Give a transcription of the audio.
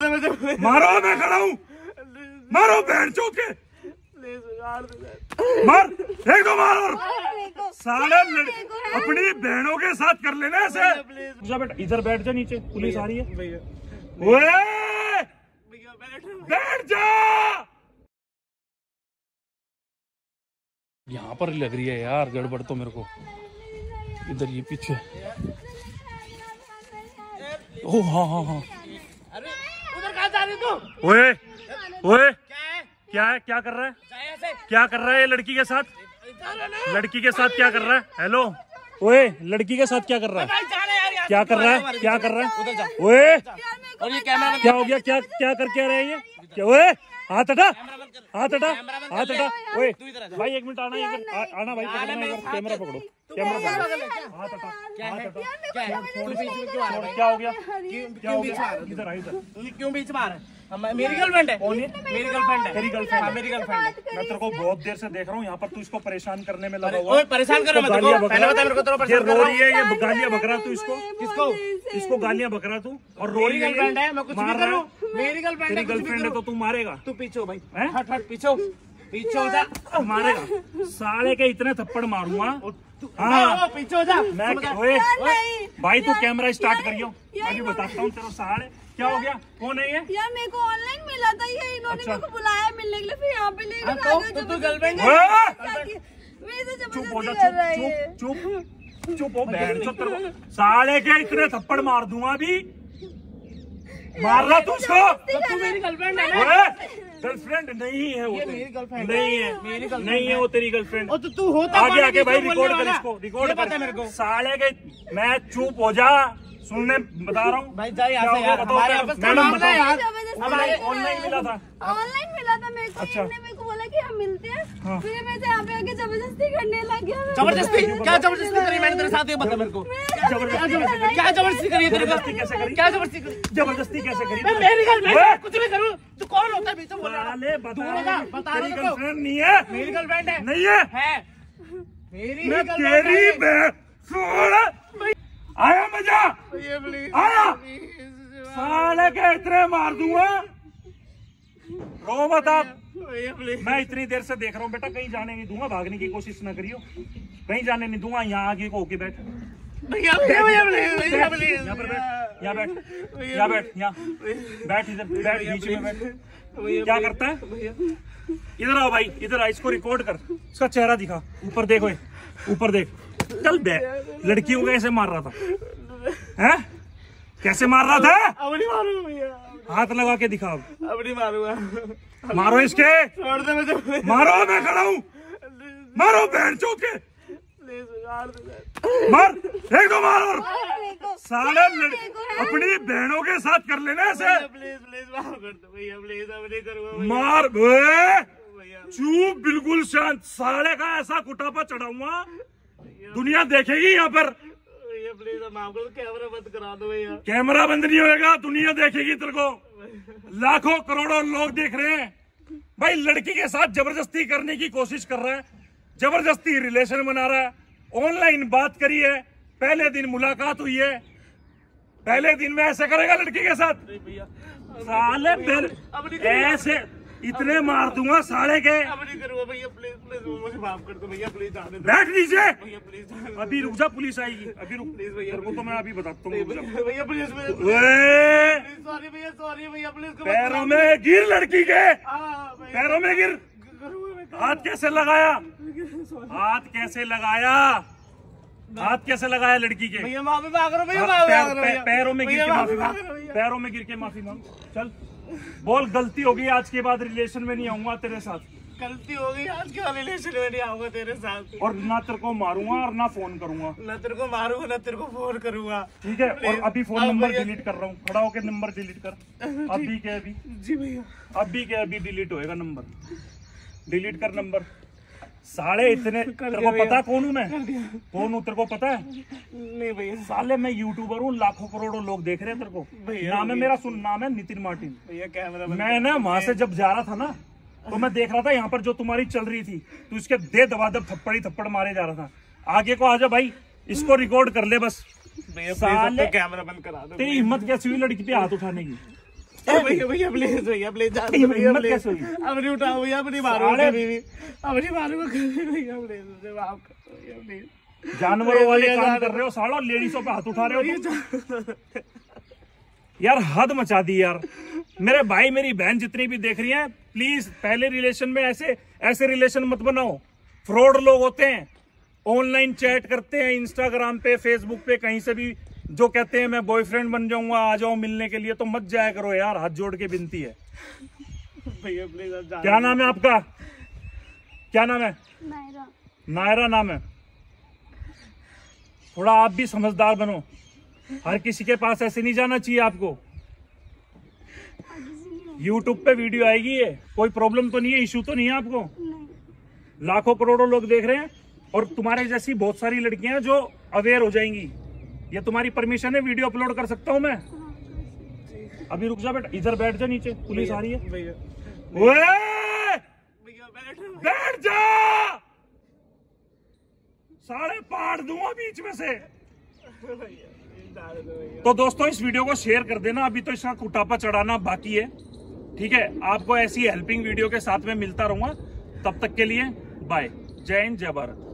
मारो, मैं खड़ा हूँ। मारो, बहन चौथ के मार, एक दो मार और। साले अपनी बहनों के साथ कर लेना ऐसे। जा बेटा, इधर बैठ जा नीचे, पुलिस आ रही है। बैठ जा। यहाँ पर लग रही है यार, गड़बड़ तो मेरे को। इधर ये पीछे। ओ हाँ हाँ हाँ उधर कहाँ जा रही तू ओए ओए क्या? है? क्या क्या कर रहा है? क्या कर रहा है ये लड़की के साथ? लड़की के साथ क्या कर रहा है? हेलो ओए लड़की के साथ क्या कर रहा है? क्या कर रहा है? क्या कर रहा है? ओए। और ये कैमरा क्या हो गया? क्या क्या करके आ रहे हैं ये? क्या ओए हाथ हटा। हाथ हटा। हाथ हटा। ओए भाई एक मिनट आना आना भाई कैमरा पकड़ो। क्या? है? तू है? हो? गया? हो? है इधर तू क्यों बीच में आ रहा है? मेरी गर्लफ्रेंड है। मेरी गर्लफ्रेंड है तेरी हाँ। है? मेरी गर्लफ्रेंड है। मैं तेरे को बहुत देर से देख रहा हूँ। यहाँ पर तू इसको परेशान करने में लगा हुआ परेशान करो मत गालियाँ पहले रहा बता मेरे को तेरे परेशान कर रो रही है ये गालियाँ बक रहा तू इसको। किसको? इसको गालियाँ बक रहा तू। और रो रही है गर्लफ्रेंड है मैं कुछ मार रहा है। मेरी गर्लफ्रेंड है गर्लफ्रेंड है तो तू मारेगा। तू पीछे भाई। हट हट पीछे हो। पीछे हो जा। मारेगा साले के इतने थप्पड़ मारूँगा। हाँ। हाँ, पीछे हो जा। मैं ओए। भाई तू कैमरा स्टार्ट करियो। अभी बताता हूँ तेरा साले। क्या हो गया? कौन है? ये यार मेरे को ऑनलाइन मिला था ये। इन्होंने अच्छा। मेरे को बुलाया मिलने के लिए फिर यहाँ पे लेकर हाँ, आ तो- गए तो तू है? चुप हो जा है चुप चुप चुप। चुप हो बहन चुप तेरे साले के इतने थप्पड़ मार दूँगा अभी। मार रहा तू उसको। तो मेरी गर्लफ्रेंड है। गर्लफ्रेंड नहीं है वो ये मेरी गर्लफ्रेंड नहीं है। मेरी नहीं है वो तेरी गर्लफ्रेंड तो तू होता आगे आगे भाई रिकॉर्ड कर इसको रिकॉर्ड पता है मेरे को। साले के मैं चुप हो जा सुनने बता रहा हूँ। भाई मैडम, बताओ। ऑनलाइन है। मिला था। ऑनलाइन मिला था मेरे को अच्छा। इन्होंने मेरे को बोला कि हम मिलते हैं। हाँ। फिर मैं से यहाँ पे आके ज़बरदस्ती करने लग गया ज़बरदस्ती? क्या ज़बरदस्ती करी मैंने तेरे साथ? ये बता मेरे को। क्या ज़बरदस्ती ज़बरदस्ती क्या ज़बरदस्ती करी है तेरे को? कैसे करी? क्या ज़बरदस्ती करी? ज़बरदस्ती कैसे करी? मैं मेरी ओए! गर्लफ्रेंड कुछ भी करूँ तू कौन होता है बीच में है? बता हो बता रहा हूँ गर्लफ्रेंड नहीं है। मेरी गर्लफ्रेंड है। नहीं है। है। मेरी ही मैं girlfriend तेरी है। बहन छोड़ आया मज़ा? आया? साले के इतने मार दूँगा। रो मत आप मैं इतनी देर से देख रहा हूँ बेटा कहीं जाने नहीं दूँगा भागने की कोशिश ना करियो। कहीं जाने नहीं दूँगा यहाँ आगे को होके बैठ। यहाँ पर बैठ यहाँ बैठ यहाँ बैठ यहाँ। बैठ इधर बैठ बीच में बैठ। क्या करता है? इधर आओ भाई इधर आ इसको रिकॉर्ड कर। इसका चेहरा दिखा। ऊपर देखो ऊपर देख। चल बे लड़कियों को कैसे मार रहा था। हैं? कैसे मार रहा था? अब नहीं मारूँगा भैया। हाथ लगा के दिखाओ। अब नहीं मारूँगा। मारो इसके। छोड़ दे मुझे। मारो मैं खड़ा हूँ। मारो बहन चौथ के। मार एक दो मार और। साले अपनी बहनों के साथ कर लेना ऐसे। प्लीज़ प्लीज़ माफ़ कर दो। भैया प्लीज़ अब नहीं करूँगा मार चुप बिल्कुल शांत। साले का ऐसा कुटापा चढ़ाऊँगा। दुनिया देखेगी यहाँ पर। प्लीज़ कैमरा बंद करा दो भैया। कैमरा बंद नहीं होएगा दुनिया देखेगी तेरे को। लाखों करोड़ों लोग देख रहे हैं। भाई लड़की के साथ ज़बरदस्ती करने की कोशिश कर रहा है ज़बरदस्ती रिलेशन बना रहा है। ऑनलाइन बात करी है पहले दिन मुलाकात हुई है। पहले दिन में ऐसे करेगा लड़की के साथ? भैया। साले। ऐसे इतने मार दूँगा साले के। प्लीज़ प्लीज़ प्लीज़ बैठ नीचे। प्लीज़ दो। अभी रुक जा पुलिस आएगी। अभी रुक। Please भैया, तो मैं अभी बताता हूँ भैया प्लीज़ ओए, सॉरी भैया सॉरी भैया प्लीज़ पैरों में गिर लड़की के। हाँ पैरों में गिर। हाथ कैसे लगाया? हाथ कैसे लगाया? हाथ कैसे लगाया लड़की के? भैया माफ़ी मांग रहा भैया पैर- में गिर के माफ़ी मांग। पैरों में गिर के माफ़ी मांग। चल। बोल गलती हो गई आज के बाद रिलेशन में नहीं आऊँगा तेरे साथ। गलती हो गई आज के रिलेशन में नहीं आऊँगा तेरे साथ। और ना तेरे को मारूँगा और ना फ़ोन करूँगा। ना तेरे को मारूँगा ना तेरे को फ़ोन करूँगा। ठीक है और अभी फ़ोन नंबर डिलीट कर रहा हूँ। खड़ा होकर नंबर डिलीट कर। अभी क्या अभी? जी भैया। अभी क्या अभी डिलीट होएगा नंबर डिलीट कर नंबर साले इतने तेरे को पता कौन हूँ मैं? कौन हूँ? तेरे को पता है? नहीं भैया। साले मैं यूट्यूबर हूँ लाखों करोड़ों लोग देख रहे हैं तेरे को। नाम है मेरा सुन नाम है नितिन मार्टिन। भैया कैमरा बंद मैं ना वहाँ से जब जा रहा था ना तो मैं देख रहा था यहाँ पर जो तुम्हारी चल रही थी तो इसके दे दबा दब थप्पड़ी थप्पड़ मारे जा रहा था। आगे को आजा भाई इसको रिकॉर्ड कर ले बस। साले- कैमरा बंद करा दो तेरी हिम्मत कैसी हुई लड़की पे हाथ उठाने की? भैया भैया प्लीज़ भैया प्लीज़ जान भैया प्लीज़ अब नहीं उठाओ भैया अपनी मारूँगा साले- कभी अब नहीं मारूँगा भैया प्लीज़ मुझे माफ़ करो भैया प्लीज़ जानवरों वाले काम कर रहे हो सालों लेडीजों पे हाथ उठा रहे हो यार हद मचा दी यार। मेरे भाई मेरी बहन जितनी भी देख रही हैं प्लीज़ पहले रिलेशन में ऐसे ऐसे रिलेशन मत बनाओ। फ्रॉड लोग होते हैं। ऑनलाइन चैट करते हैं इंस्टाग्राम पे फेसबुक पे कहीं से भी जो कहते हैं मैं बॉयफ्रेंड बन जाऊँगा आ जाओ मिलने के लिए तो मत जाया करो यार हाथ जोड़ के विनती है। भैया प्लीज़ क्या नाम है आपका? क्या नाम है? नायरा। नायरा नाम है। थोड़ा आप भी समझदार बनो। हर किसी के पास ऐसे नहीं जाना चाहिए आपको। यूट्यूब पे वीडियो आएगी ये। कोई प्रॉब्लम तो नहीं है इशू तो नहीं है आपको? नहीं। लाखों करोड़ों लोग देख रहे हैं और तुम्हारे जैसी बहुत सारी लड़कियाँ जो अवेयर हो जाएँगी। ये तुम्हारी परमिशन है वीडियो अपलोड कर सकता हूँ मैं? अभी रुक जा बेटा इधर बैठ जा नीचे पुलिस आ रही है। भैया बैठ बैठ जा! सारे पाड़ दूँगा बीच में से। तो दोस्तों इस वीडियो को शेयर कर देना अभी तो इसका कुटापा चढ़ाना बाकी है। ठीक है आपको ऐसी हेल्पिंग वीडियो के साथ में मिलता रहूँगा। तब तक के लिए बाय जय हिंद जय भारत।